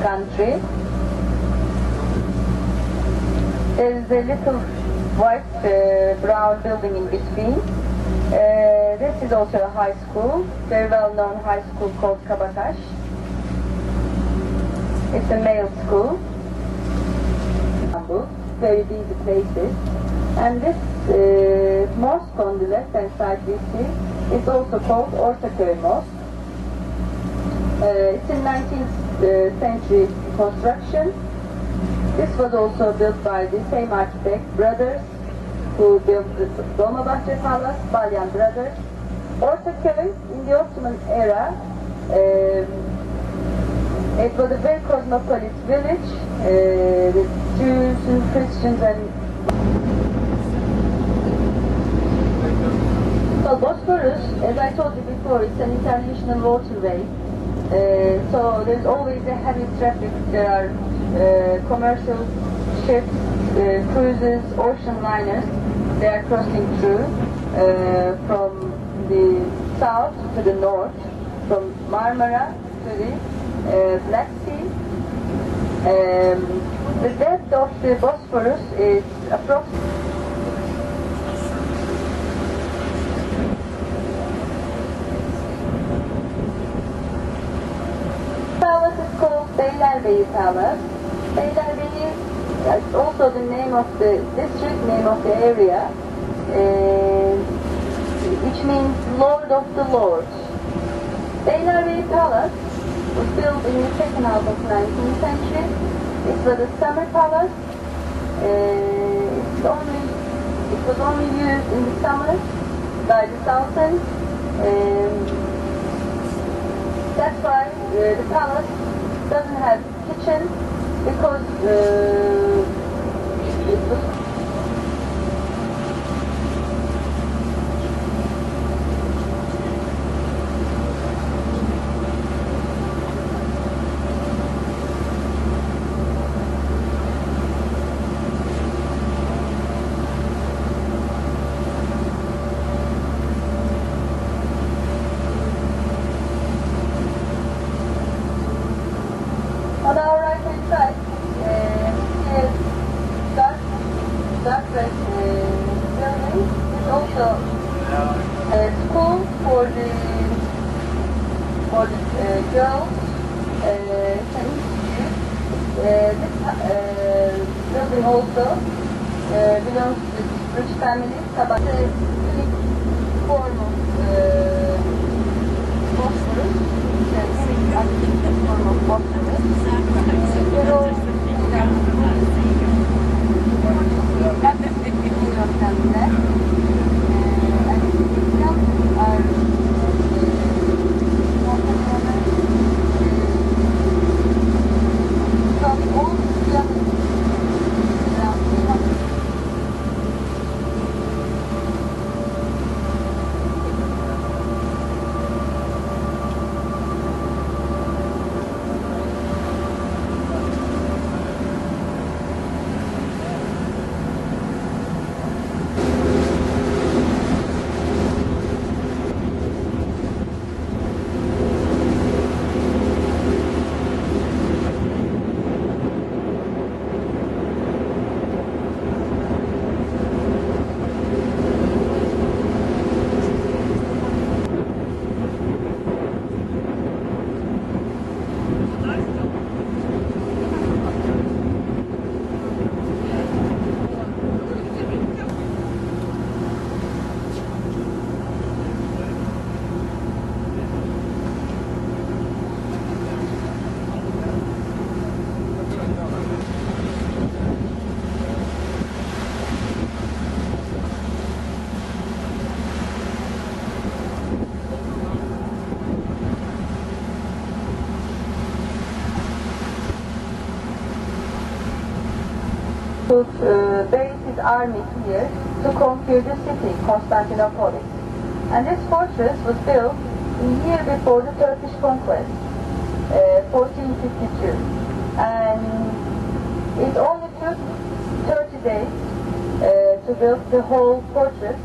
country. There is a little white uh, brown building in between. Uh, this is also a high school, very well known high school called Kabatash. It's a male school. Very busy places. And this uh, mosque on the left hand side we see is also called Ortaköy Mosque. Uh, it's in 19th uh, century construction. This was also built by the same architect, brothers, who built the Dolmabahce Palace, Balyan brothers. Ortaköy, in the Ottoman era, um, it was a very cosmopolitan village uh, with Jews and Christians and so Bosphorus, as I told you before, it's an international waterway. Uh, so there's always a heavy traffic. There are uh, commercial ships, uh, cruises, ocean liners. They are crossing through from the south to the north, from Marmara to the Black Sea. Um, the depth of the Bosphorus is approximately Palace is called Beylerbeyi Palace. Beylerbeyi is also the name of the district, name of the area, uh, which means Lord of the Lords. Beylerbeyi Palace was built in the second half of 19th century. It was a summer palace. Uh, it's only, it was only used in the summer by the Sultan. Um, that's why uh, the palace doesn't have kitchen because uh, it was On our right hand side, uh, is dark, dark red uh, building. It's also a school for the for the uh. Uh, this uh, building also uh, belongs to rich family. But the unique form of uh, Bosphorus, the unique architectural form of Bosphorus. They're all kendiler. Ee, and itself are from all to uh, base his army here to conquer the city, Constantinople. And this fortress was built a year before the Turkish conquest, uh, 1452. And it only took 30 days uh, to build the whole fortress